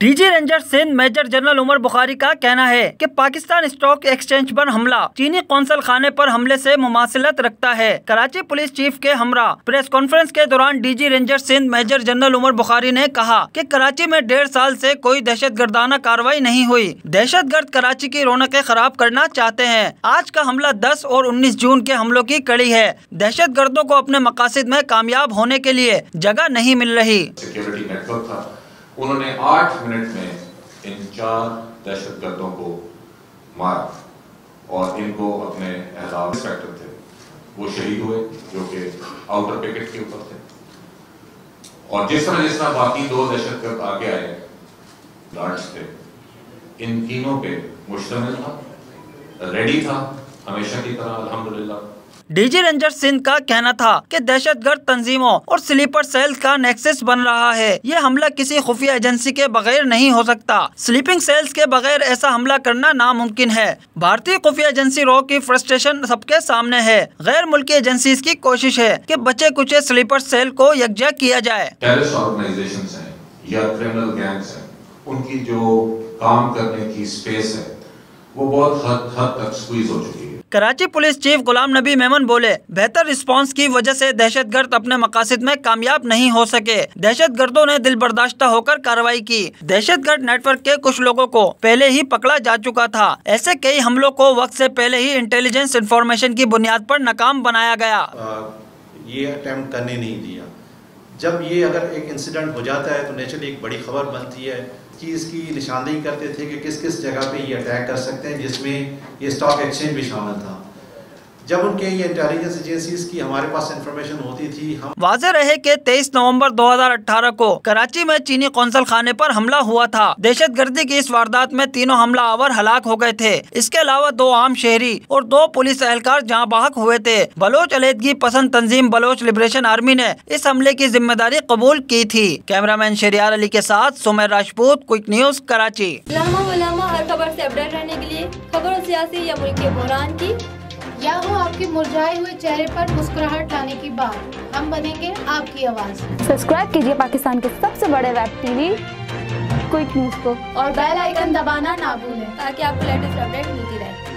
DG ranger Sindh major general Umar Bukhari का कहना है कि पाकिस्तान स्टॉक एक्सचेंज पर हमला, चीनी कौंसल खाने पर हमले से मुमासिलत रखता है। कराची पुलिस चीफ के हमरा, प्रेस कॉन्फ्रेंस के दौरान DG ranger Sindh major general Umar Bukhari ने कहा कि कराची में डेढ़ साल से कोई दहशत गर्दाना कार्रवाई नहीं हुई। दहशत गर्द कराची की रौनकें खराब करना चाहते हैं। आज का हमला दस और उन्नीस जून के हमलों की कड़ी है। दहशत गर्दों को अपने मकासद में कामयाब होने के लिए जगह नहीं मिल रही। उन्होंने आठ मिनट में इन चार दहशत गर्दों को मारा और इनको अपने एहसाब इंस्पेक्टर थे। वो शहीद हुए जो कि आउटर पिकेट के ऊपर थे। और जिस तरह जिस तरह बाकी दो दहशत गर्द आगे आए गार्ड्स थे, इन तीनों पे मुश्तमिल था रेडी था, हमेशा की तरह, अल्हम्दुलिल्लाह। डीजी रेंजर सिंह का कहना था कि दहशतगर्द तंजीमों और स्लीपर सेल्स का नेक्सेस बन रहा है। ये हमला किसी खुफिया एजेंसी के बगैर नहीं हो सकता। स्लीपिंग सेल्स के बगैर ऐसा हमला करना नामुमकिन है। भारतीय खुफिया एजेंसी रो की फ्रस्ट्रेशन सबके सामने है। गैर मुल्की एजेंसी की कोशिश है की बचे कुचे स्लीपर सेल को यकजा किया जाए। उनकी जो काम करने की स्पेस है, वो बहुत हद हद तक स्क्वीज हो चुकी है। कराची पुलिस चीफ गुलाम नबी मेमन बोले बेहतर रिस्पांस की वजह से दहशत गर्द अपने मकासद में कामयाब नहीं हो सके। दहशत गर्दों ने दिल बर्दाश्त होकर कार्रवाई की। दहशत गर्द नेटवर्क के कुछ लोगों को पहले ही पकड़ा जा चुका था। ऐसे कई हमलों को वक्त से पहले ही इंटेलिजेंस इंफॉर्मेशन की बुनियाद पर नाकाम बनाया गया। आ, ये अटेम्प्ट करने नहीं दिया। जब ये अगर एक इंसिडेंट हो जाता है तो नेचुरली एक बड़ी खबर बनती है। कि की निशानदेही करते थे कि किस किस जगह पे ये अटैक कर सकते हैं, जिसमें ये स्टॉक एक्सचेंज भी शामिल था। जब उनके ये इंटेलिजेंस एजेंसीज की हमारे पास इंफॉर्मेशन होती थी हम वाजह रहे कि 23 नवंबर 2018 को कराची में चीनी कौंसल खाने पर हमला हुआ था। दहशत गर्दी की इस वारदात में तीनों हमला आवर हलाक हो गए थे। इसके अलावा दो आम शहरी और दो पुलिस एहलकार जहाँ बाहक हुए थे। बलोच अलीदगी पसंद तंजीम बलोच लिबरेशन आर्मी ने इस हमले की ज़िम्मेदारी कबूल की थी। कैमरामैन शरियार अली के साथ सुमेर राजपूत क्विक न्यूज़ कराची। हर खबर ऐसी अपडेट रहने के लिए खबर सियासी या मुल्क के बहरान की। या हो आपके मुरझाए हुए चेहरे पर मुस्कुराहट लाने की बात। हम बनेंगे आपकी आवाज़। सब्सक्राइब कीजिए पाकिस्तान के सबसे बड़े वेब टीवी क्विक न्यूज़ को। और बेल आइकन दबाना ना भूलें ताकि आपको लेटेस्ट अपडेट मिलती रहे।